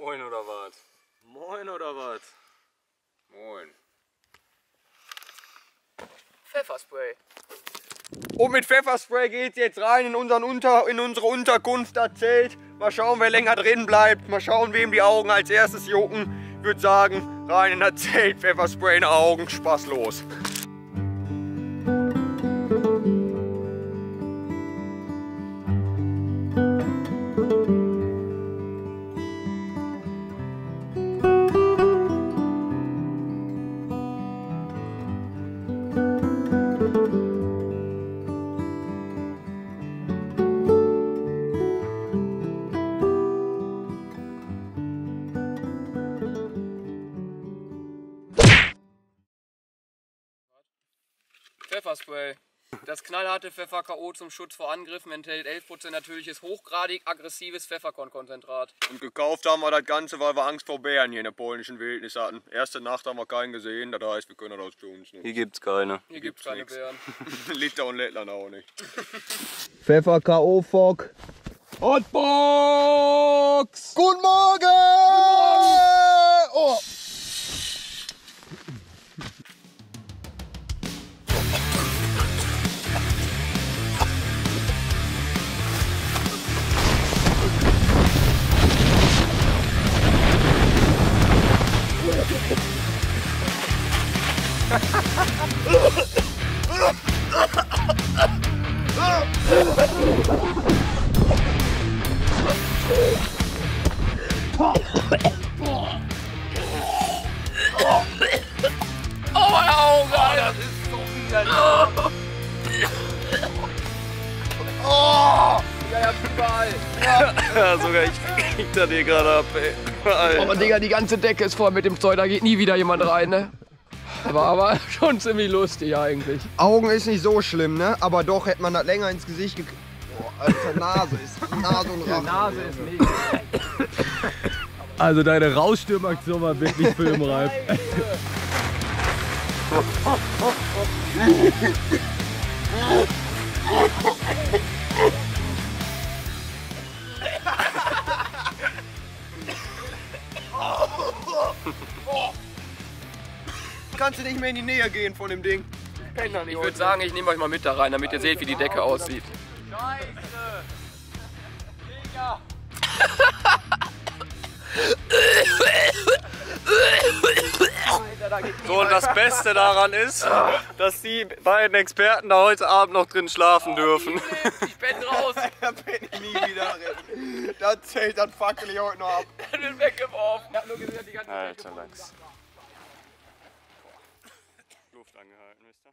Moin oder was? Moin oder was? Moin. Pfefferspray. Und mit Pfefferspray geht's jetzt rein in, unseren Unter, in unsere Unterkunft, das Zelt. Mal schauen, wer länger drin bleibt. Mal schauen, wem die Augen als erstes jucken. Ich würde sagen, rein in das Zelt, Pfefferspray in die Augen, Spaß los. Pfefferspray. Das knallharte Pfeffer-K.O. zum Schutz vor Angriffen enthält 11% natürliches, hochgradig aggressives Pfefferkornkonzentrat. Und gekauft haben wir das Ganze, weil wir Angst vor Bären hier in der polnischen Wildnis hatten. Erste Nacht haben wir keinen gesehen, das heißt, wir können das für uns nehmen. Hier gibt's keine. Hier gibt's keine nix. Bären. Liter und Lettland auch nicht. Pfeffer K.O. Fock. Hotbox! Guten Morgen! Oh. Oh, Alter. Aber Digga, die ganze Decke ist voll mit dem Zeug, da geht nie wieder jemand rein, ne? War aber schon ziemlich lustig eigentlich. Augen ist nicht so schlimm, ne? Aber doch hätte man das länger ins Gesicht gekriegt. Boah, Alter, Nase ist. Nase und Rachen. Nase ist mega. Also deine Rausstürmaktion war wirklich filmreif. Kannst du nicht mehr in die Nähe gehen von dem Ding? Nicht Ich würde sagen, ich nehme euch mal mit da rein, damit ihr seht, wie die Decke aussieht. So, und das Beste daran ist, dass die beiden Experten da heute Abend noch drin schlafen dürfen. Ich bin raus, Da bin ich nie wieder drin. Das Zelt, das fackel ich heute noch ab. ich bin weggeworfen. Ich hab nur gesehen, die ganze Alter Lachs. Luft angehalten, wisst ihr?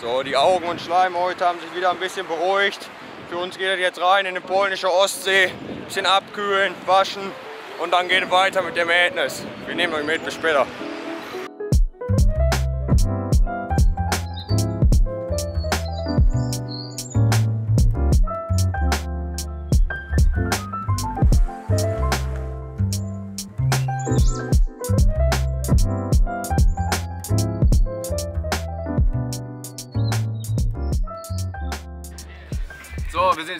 So, die Augen und Schleimhäute haben sich wieder ein bisschen beruhigt. Für uns geht es jetzt rein in die polnische Ostsee. Ein bisschen abkühlen, waschen und dann geht es weiter mit der Madness. Wir nehmen euch mit, bis später.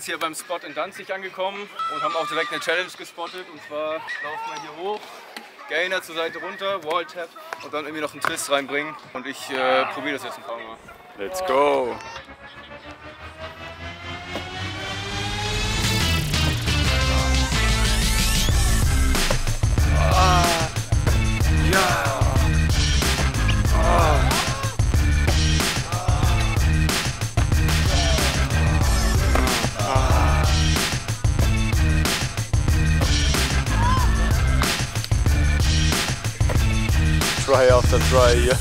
Jetzt hier beim Spot in Danzig angekommen und haben auch direkt eine Challenge gespottet. Und zwar laufen wir hier hoch, Gainer zur Seite runter, Wall Tap und dann irgendwie noch einen Twist reinbringen. Und ich äh, probiere das jetzt ein paar Mal. Let's go! Try after try hier.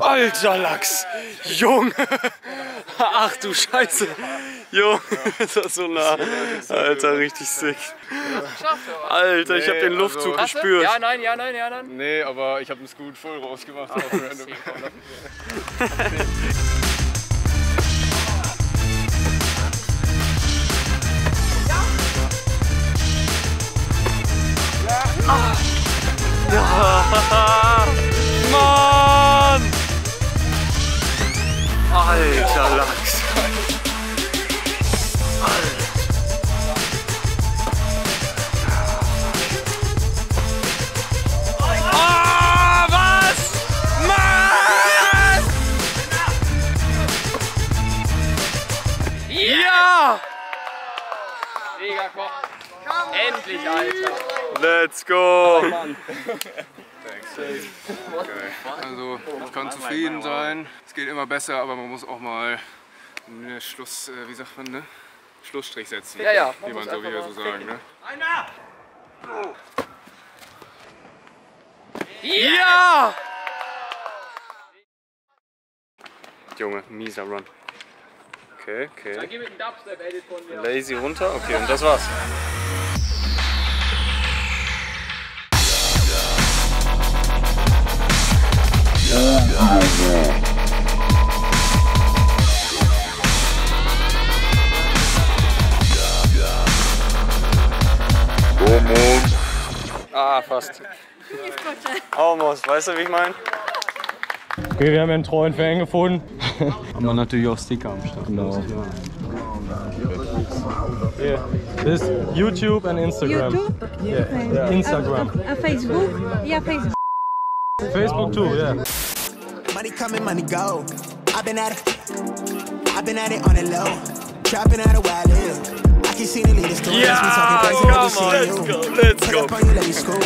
Alter Lachs! Junge! Ach du Scheiße! Junge, ist das so nah. Alter, richtig sick. Alter, ich hab den Luftzug also- gespürt. Ja, nein, ja, nein, ja, nein. Nee, aber ich habe einen Scoot voll rausgemacht. auf Mann! Alter Lachs! Endlich, Alter. Let's go! Also ich kann zufrieden sein. Es geht immer besser, aber man muss auch mal einen Schluss, äh, wie sagt man, ne? Schlussstrich setzen. Ja, ja. Wie man so wieder so sagen, ne? Ja! Junge, mieser Run. Okay, okay. Lazy runter. Okay, und das war's. Ah, fast. Almost, weißt du, wie ich meine? Okay, wir haben einen treuen Fan gefunden. Haben wir natürlich auch Sticker am Start. Genau. Das ist YouTube und Instagram. YouTube, Yeah, Instagram. uh, Facebook, yeah, Facebook. Facebook too, yeah. Money coming, money go. I've been at it. I've been at it on the low. Trapping out a while live. I can see the leaders doing Yeah, this. We talking crazy, come on, let's you. go, let's go. up on you, let me school.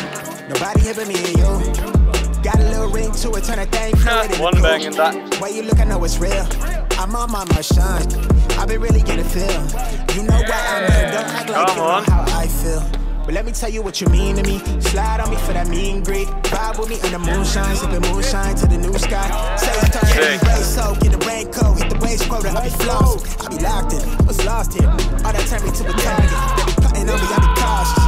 Nobody here but me and you. Got a little ring to it, turn that thing fluid One cool. bang in that. Way you look, I know it's real. I'm on my shine. I've been really getting feel. You know why I'm here. Don't act like Come you know how I feel. But let me tell you what you mean to me. Slide on me for that mean greet. Vibe with me in the moonshine, sipping moonshine to the new sky. Say it's time Sick. to race soak in the raincoat, hit the waist quota, I be floss. I be locked in, was lost here. All that turned me to a target. They be plotting on me, I be cautious.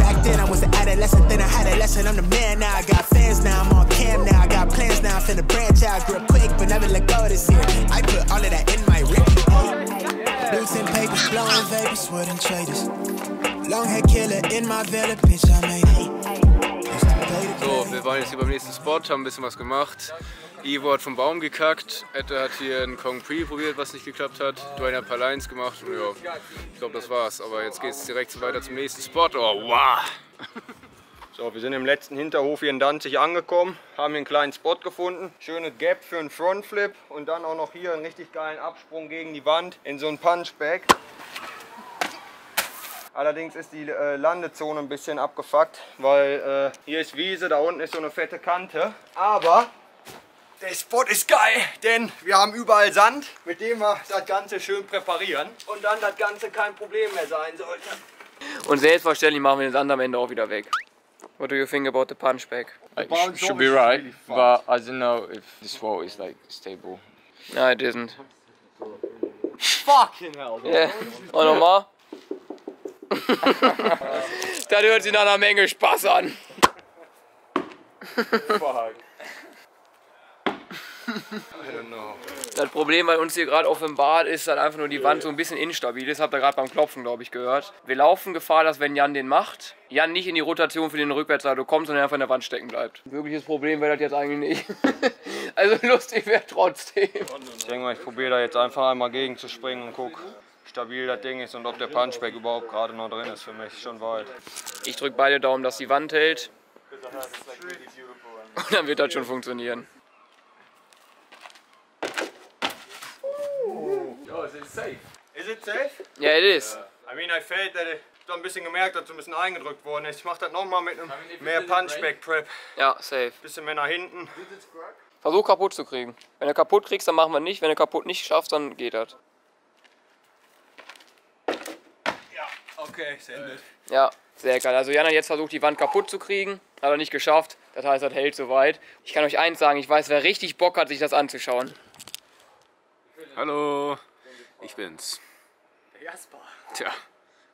Back then I was an adolescent, then I had a lesson. I'm the man now. I got fans now. I'm on cam now. I got plans now. I'm finna branch out. Grew up quick, but never let go of this year. I put all of that in my ring. Boots and papers, blowing vapors, wouldn't trade us. Long hair killer in my villa, bitch, I made it. So, wir waren jetzt hier beim nächsten Spot, haben ein bisschen was gemacht. Ivo hat vom Baum gekackt, Ette hat hier einen Kong Pre probiert, was nicht geklappt hat. Dwayne hat ein paar Lines gemacht und ja, ich glaube das war's. Aber jetzt geht's direkt weiter zum nächsten Spot. Oh, wow! So, wir sind im letzten Hinterhof hier in Danzig angekommen, haben hier einen kleinen Spot gefunden. Schönes Gap für einen Frontflip und dann auch noch hier einen richtig geilen Absprung gegen die Wand in so ein Punchback. Allerdings ist die äh, Landezone ein bisschen abgefuckt, weil äh, hier ist Wiese, da unten ist so eine fette Kante. Aber der Spot ist geil, denn wir haben überall Sand, mit dem wir das Ganze schön präparieren und dann das Ganze kein Problem mehr sein sollte. Und selbstverständlich machen wir den Sand am Ende auch wieder weg. What do you think about the punchback? It should be right, but I don't know if this wall is like stable. No, it isn't. Fucking hell. Ja. Und nochmal. das hört sich nach einer Menge Spaß an. Das Problem bei uns hier gerade offenbart ist, dass einfach nur die Wand so ein bisschen instabil ist. Habt ihr gerade beim Klopfen, glaube ich, gehört. Wir laufen Gefahr, dass wenn Jan den macht, Jan nicht in die Rotation für den Rückwärtssalto kommt, sondern einfach in der Wand stecken bleibt. Wirkliches Problem wäre das jetzt eigentlich nicht. also lustig wäre trotzdem. Ich denke mal, ich probiere da jetzt einfach einmal gegen zu springen und guck, wie stabil das Ding ist und ob der Punchback überhaupt gerade noch drin ist für mich. Schon weit. Ich drücke beide Daumen, dass die Wand hält. Und dann wird das schon funktionieren. Is it safe? Ja, it is. I mean, I felt that it, ich hab ein bisschen gemerkt, dass so ein bisschen eingedrückt worden ist. Ich mach das nochmal mit einem mehr Punchback Prep. Ja, safe. Bisschen mehr nach hinten. Versuch kaputt zu kriegen. Wenn du kaputt kriegst, dann machen wir nicht. Wenn du kaputt nicht schaffst, dann geht das. Okay, sendet. Ja, sehr geil. Also Jan hat jetzt versucht, die Wand kaputt zu kriegen. Hat er nicht geschafft. Das heißt, das hält soweit. Ich kann euch eins sagen, ich weiß, wer richtig Bock hat, sich das anzuschauen. Hallo, ich bin's. Tja,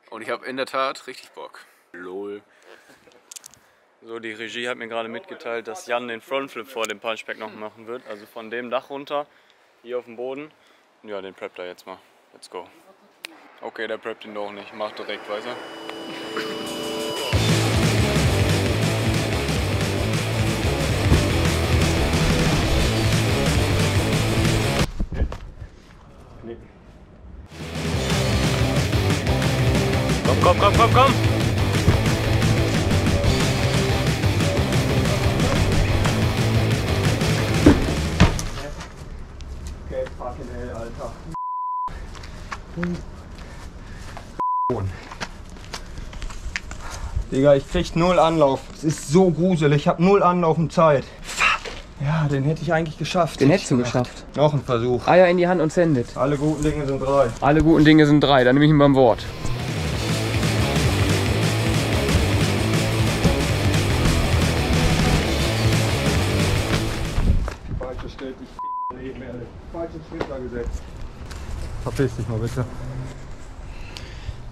und ich habe in der Tat richtig Bock. Lol. So, die Regie hat mir gerade mitgeteilt, dass Jan den Frontflip vor dem Punchback noch machen wird. Also von dem Dach runter, hier auf dem Boden. Ja, den preppt er jetzt mal. Let's go. Okay, der preppt ihn doch nicht. Mach direkt weiter. Digga, ich krieg null Anlauf. Es ist so gruselig. Ich hab null Anlauf und Zeit. Fuck. Ja, den hätte ich eigentlich geschafft. Den hättest du geschafft. Noch ein Versuch. Eier in die Hand und sendet. Alle guten Dinge sind drei. Alle guten Dinge sind drei, dann nehme ich ihn beim Wort. Falsche Schritt, ich Leben, ehrlich. Falschen Schritt da gesetzt. Verpiss dich mal bitte.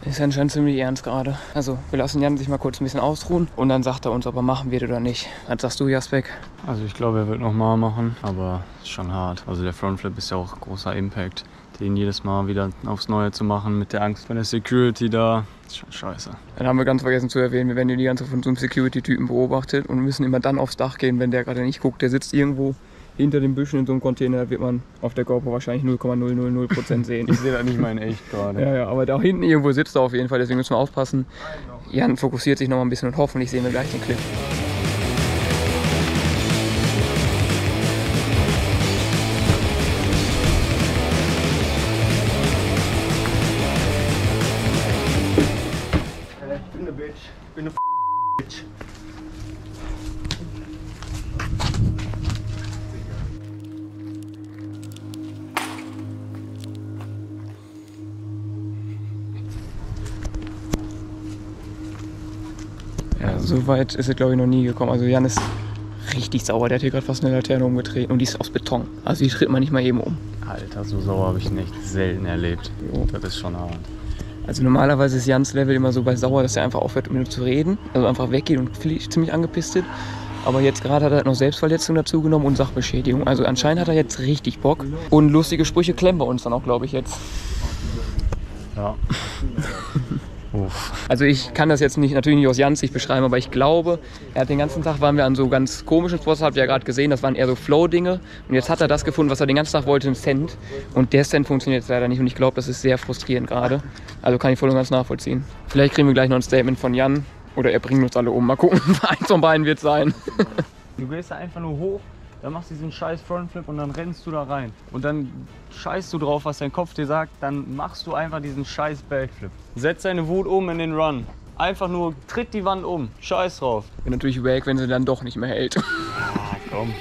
Ist anscheinend ziemlich ernst gerade. Also, wir lassen Jan sich mal kurz ein bisschen ausruhen und dann sagt er uns, ob er machen wird oder nicht. Was sagst du, Jasbeck? Also ich glaube, er wird nochmal machen, aber ist schon hart. Also der Frontflip ist ja auch großer Impact. Den jedes Mal wieder aufs Neue zu machen mit der Angst von der Security da, ist schon scheiße. Dann haben wir ganz vergessen zu erwähnen, wir werden die ganze Zeit von so einem Security-Typen beobachtet und müssen immer dann aufs Dach gehen, wenn der gerade nicht guckt. Der sitzt irgendwo hinter den Büschen in so einem Container, da wird man auf der GoPro wahrscheinlich 0,000% sehen. Ich sehe das nicht mal in echt gerade. Ja, ja, aber da hinten irgendwo sitzt er auf jeden Fall, deswegen müssen wir aufpassen. Jan fokussiert sich noch mal ein bisschen und hoffentlich sehen wir gleich den Clip. So weit ist es glaube ich noch nie gekommen. Also Jan ist richtig sauer, der hat hier gerade fast eine Laterne umgetreten und die ist aus Beton. Also die tritt man nicht mal eben um. Alter, so sauer habe ich ihn echt selten erlebt. Jo. Das ist schon hart. Also normalerweise ist Jans Level immer so bei sauer, dass er einfach aufhört, mit ihm zu reden. Also einfach weggeht und ziemlich angepisst ist. Aber jetzt gerade hat er halt noch Selbstverletzung dazu genommen und Sachbeschädigung. Also anscheinend hat er jetzt richtig Bock. Und lustige Sprüche klemmen bei uns dann auch, glaube ich, jetzt. Ja. Uff. Also ich kann das jetzt nicht, natürlich nicht aus Jans Sicht beschreiben, aber ich glaube, er hat den ganzen Tag, waren wir an so ganz komischen Spots, habt ihr ja gerade gesehen, das waren eher so Flow-Dinge. Und jetzt hat er das gefunden, was er den ganzen Tag wollte, ein Cent. Und der Cent funktioniert jetzt leider nicht und ich glaube, das ist sehr frustrierend gerade. Also kann ich voll und ganz nachvollziehen. Vielleicht kriegen wir gleich noch ein Statement von Jan oder er bringt uns alle um. Mal gucken, eins von beiden wird sein. Du gehst da einfach nur hoch, dann machst du diesen scheiß Frontflip und dann rennst du da rein. Und dann scheißt du drauf, was dein Kopf dir sagt, dann machst du einfach diesen scheiß Backflip. Setz deine Wut um in den Run. Einfach nur tritt die Wand um. Scheiß drauf. Wäre natürlich wack, wenn sie dann doch nicht mehr hält. Ah, komm.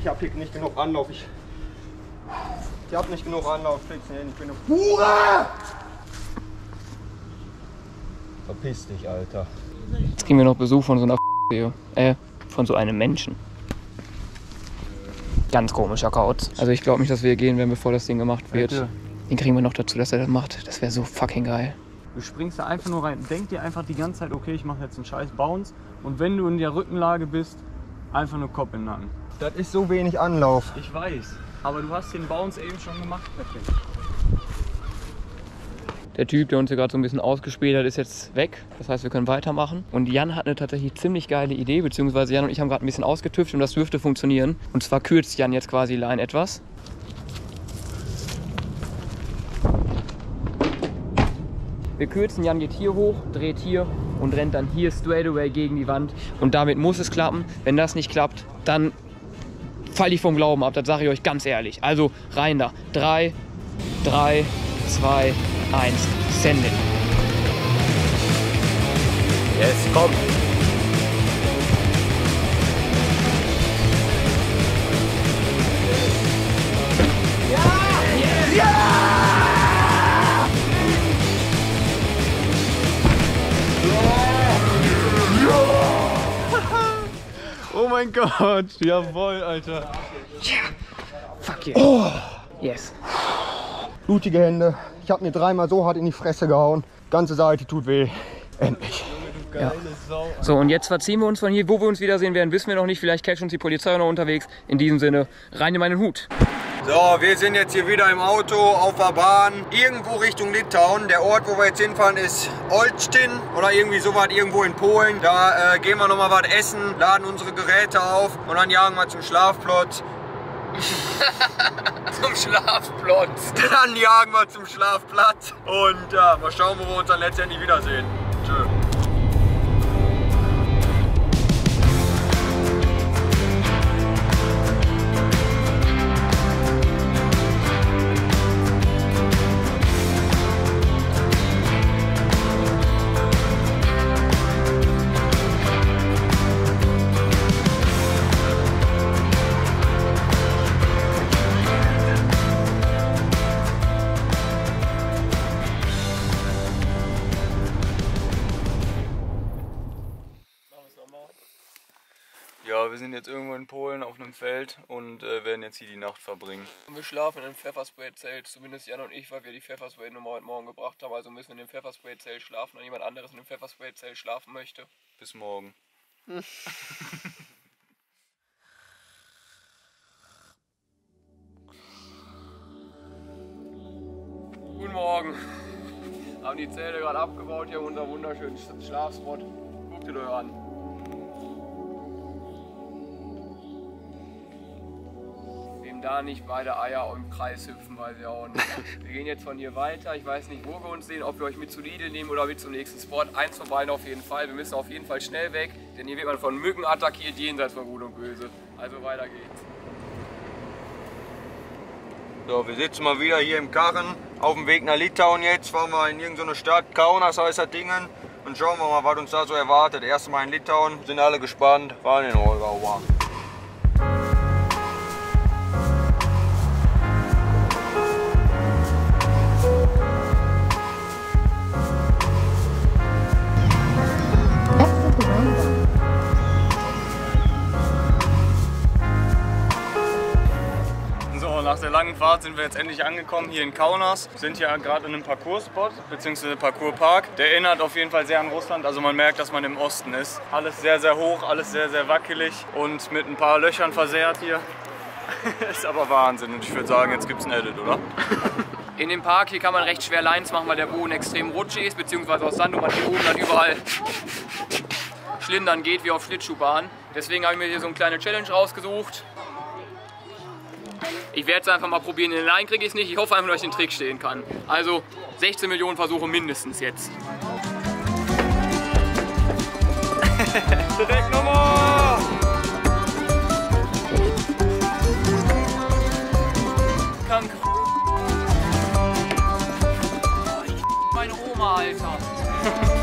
Ich hab hier nicht genug Anlauf. Ich, ich hab nicht genug Anlauf. Ich krieg's nicht hin. Ich bin eine Hure! Verpiss dich, Alter. Jetzt kriegen wir noch Besuch von so einer hier. Äh, von so einem Menschen. Ganz komischer Kauz. Also ich glaube nicht, dass wir hier gehen werden, bevor das Ding gemacht wird. Bitte. Den kriegen wir noch dazu, dass er das macht. Das wäre so fucking geil. Du springst da einfach nur rein. Denk dir einfach die ganze Zeit, okay, ich mache jetzt einen scheiß Bounce. Und wenn du in der Rückenlage bist, einfach nur Kopf in den Nacken. Das ist so wenig Anlauf. Ich weiß, aber du hast den Bounce eben schon gemacht. Perfekt. Der Typ, der uns hier gerade so ein bisschen ausgespielt hat, ist jetzt weg. Das heißt, wir können weitermachen. Und Jan hat eine tatsächlich ziemlich geile Idee, beziehungsweise Jan und ich haben gerade ein bisschen ausgetüftelt und das dürfte funktionieren. Und zwar kürzt Jan jetzt quasi Line etwas. Wir kürzen, Jan geht hier hoch, dreht hier und rennt dann hier straight away gegen die Wand. Und damit muss es klappen. Wenn das nicht klappt, dann falle ich vom Glauben ab. Das sage ich euch ganz ehrlich. Also rein da. Drei, drei, zwei, eins. Send it. Yes, komm. Oh mein Gott, jawohl, Alter. Fuck yeah. Yes. Blutige Hände. Ich hab mir dreimal so hart in die Fresse gehauen. Ganze Seite tut weh. Endlich. So, und jetzt verziehen wir uns von hier. Wo wir uns wiedersehen werden, wissen wir noch nicht. Vielleicht catcht uns die Polizei noch unterwegs. In diesem Sinne, rein in meinen Hut. So, wir sind jetzt hier wieder im Auto auf der Bahn, irgendwo Richtung Litauen. Der Ort, wo wir jetzt hinfahren, ist Olsztyn oder irgendwie sowas, irgendwo in Polen. Da äh, gehen wir nochmal was essen, laden unsere Geräte auf und dann jagen wir zum Schlafplatz. Zum Schlafplatz. Dann jagen wir zum Schlafplatz und ja, mal schauen, wo wir uns dann letztendlich wiedersehen. Tschö. Feld und äh, werden jetzt hier die Nacht verbringen. Wir schlafen in einem Pfefferspray-Zelt, zumindest Jan und ich, weil wir die Pfefferspray-Nummer heute Morgen gebracht haben. Also müssen wir in dem Pfefferspray-Zelt schlafen und jemand anderes in dem Pfefferspray-Zelt schlafen möchte. Bis morgen. Guten Morgen. Haben die Zelte gerade abgebaut hier unser wunderschönen Schlafspot. Guckt ihr euch an. Da nicht beide Eier im Kreis hüpfen, weiß ich auch nicht. Wir gehen jetzt von hier weiter. Ich weiß nicht, wo wir uns sehen, ob wir euch mit zu Lidl nehmen oder mit zum nächsten Spot. Eins von beiden auf jeden Fall. Wir müssen auf jeden Fall schnell weg, denn hier wird man von Mücken attackiert, jenseits von Gut und Böse. Also weiter geht's. So, wir sitzen mal wieder hier im Karren auf dem Weg nach Litauen jetzt. Fahren wir in irgendeine Stadt, Kaunas heißt das Dingen. Und schauen wir mal, was uns da so erwartet. Erste Mal in Litauen, sind alle gespannt. Fahren in Olgau. So, nach der langen Fahrt sind wir jetzt endlich angekommen hier in Kaunas. Sind hier gerade in einem Parcours-Spot, beziehungsweise Parcours-Park. Der erinnert auf jeden Fall sehr an Russland, also man merkt, dass man im Osten ist. Alles sehr, sehr hoch, alles sehr, sehr wackelig und mit ein paar Löchern versehrt hier. ist aber Wahnsinn und ich würde sagen, jetzt gibt's ein Edit, oder? In dem Park hier kann man recht schwer Lines machen, weil der Boden extrem rutschig ist, beziehungsweise aus Sand und man hier oben dann überall schlindern geht wie auf Schlittschuhbahn. Deswegen habe ich mir hier so eine kleine Challenge rausgesucht. Ich werde es einfach mal probieren. In den Line kriege ich es nicht. Ich hoffe einfach, dass ich den Trick stehen kann. Also 16 Millionen Versuche mindestens jetzt. Direktnummer! Krank. Meine Oma, Alter.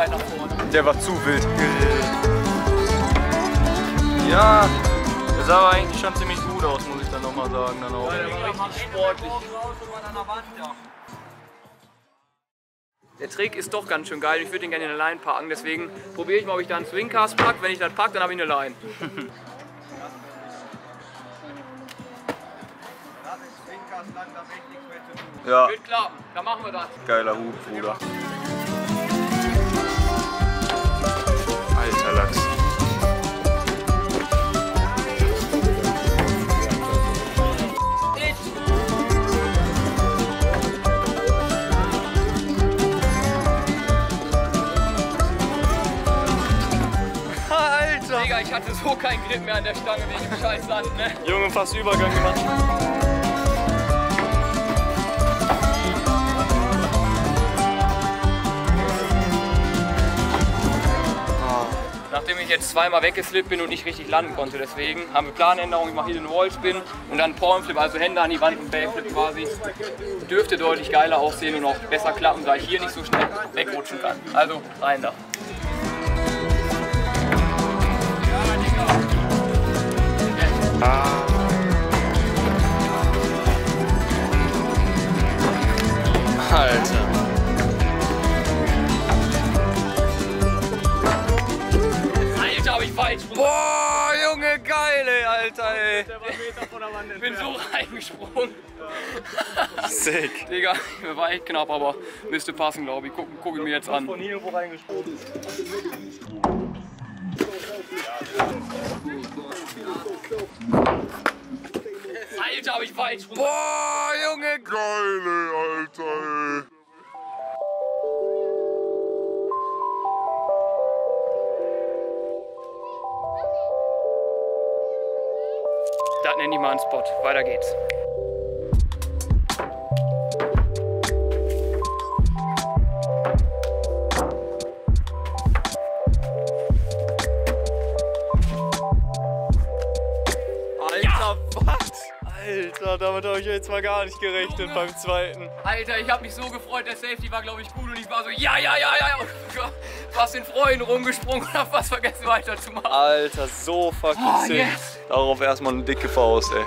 weit nach vorne. Der war zu wild. Ja, das sah aber eigentlich schon ziemlich gut aus, muss ich dann nochmal sagen. Dann auch. Der war richtig sportlich. Der Trick ist doch ganz schön geil. Ich würde den gerne in eine Line packen. Deswegen probiere ich mal, ob ich da einen Swingcast packe. Wenn ich das packe, dann habe ich eine Line. Ja, Wird klappen. Dann machen wir das. geiler Hut, Bruder. Alter Lachs. Alter! Digga, ich hatte so keinen Grip mehr an der Stange wegen dem scheiß Sand, ne? Junge, fast Übergang gemacht. Nachdem ich jetzt zweimal weggeslippt bin und nicht richtig landen konnte, deswegen haben wir Planänderung. Ich mache hier den Wallspin und dann Palmflip, also Hände an die Wand und Backflip quasi. Dürfte deutlich geiler aussehen und auch besser klappen, da ich hier nicht so schnell wegrutschen kann. Also rein da. Alter, falsch. Boah, Junge, geil, ey, Alter, ey. Ich bin so reingesprungen. Sick. Digga, war echt knapp, aber müsste passen, glaube ich. Guck, guck ich mir jetzt an. hier irgendwo reingesprungen. Alter, hab ich falsch. Boah, Junge, geil, ey, Alter, ey. Das nenne ich mal einen Spot. Weiter geht's. Alter, was? damit habe ich jetzt mal gar nicht gerechnet beim zweiten. Alter, ich habe mich so gefreut, der Safety war glaube ich gut ich war so, ja, ja, ja, ja. Ja, fast in Freunden rumgesprungen und hab fast vergessen weiterzumachen. Alter, so fucking Oh, sick. yes. Darauf erstmal eine dicke Faust, ey.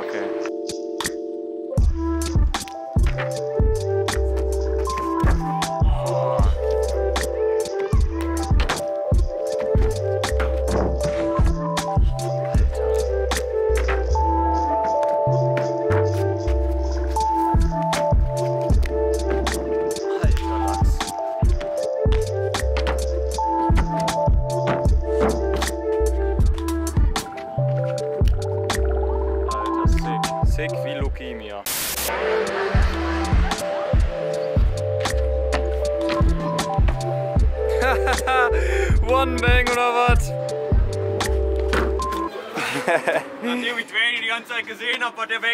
Okay.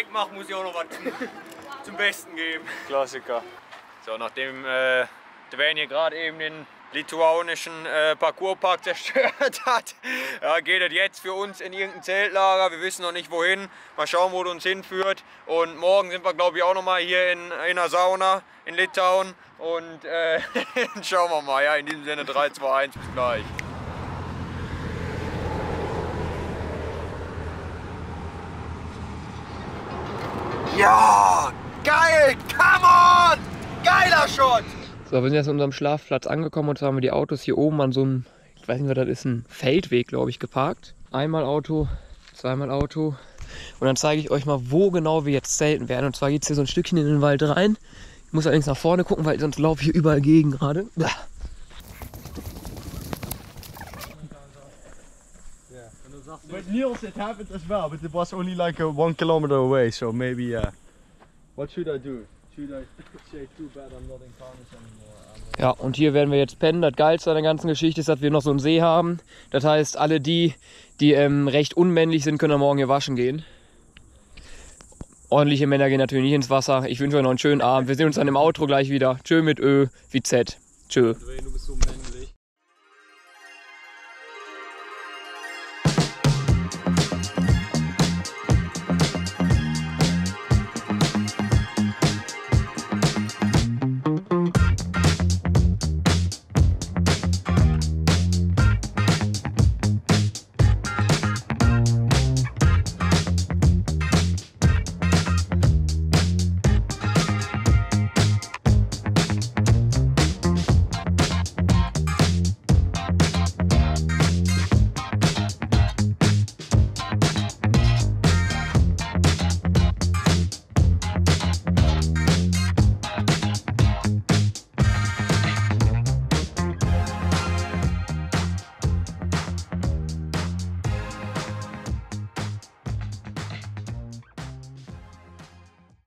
Der wegmacht, muss ich auch noch was zum, zum Besten geben. Klassiker. So, nachdem äh, Dwayne hier gerade eben den lituanischen äh, Parcourspark zerstört hat, ja, geht es jetzt für uns in irgendein Zeltlager. Wir wissen noch nicht wohin. Mal schauen, wo es uns hinführt. Und morgen sind wir, glaube ich, auch noch mal hier in, in der Sauna in Litauen. Und äh, schauen wir mal. Ja, in diesem Sinne 3, 2, 1, bis gleich. Ja, geil, come on, geiler Shot. So, wir sind jetzt an unserem Schlafplatz angekommen und zwar haben wir die Autos hier oben an so einem, ich weiß nicht, was das ist, ein Feldweg, glaube ich, geparkt. Einmal Auto, zweimal Auto. Und dann zeige ich euch mal, wo genau wir jetzt zelten werden. Und zwar geht es hier so ein Stückchen in den Wald rein. Ich muss allerdings nach vorne gucken, weil sonst laufe ich hier überall gegen gerade. But Niels, it happened as well, but it was only like a one kilometer away, so maybe, uh, what should I do? Should I say too bad I'm not in Carnes anymore? Ja, und hier werden wir jetzt pennen. Das Geilste an der ganzen Geschichte ist, dass wir noch so einen See haben. Das heißt, alle die, die ähm, recht unmännlich sind, können am Morgen hier waschen gehen. Ordentliche Männer gehen natürlich nicht ins Wasser. Ich wünsche euch noch einen schönen Abend. Wir sehen uns dann im Outro gleich wieder. Tschö mit Ö wie Z. Tschö. du bist so männlich.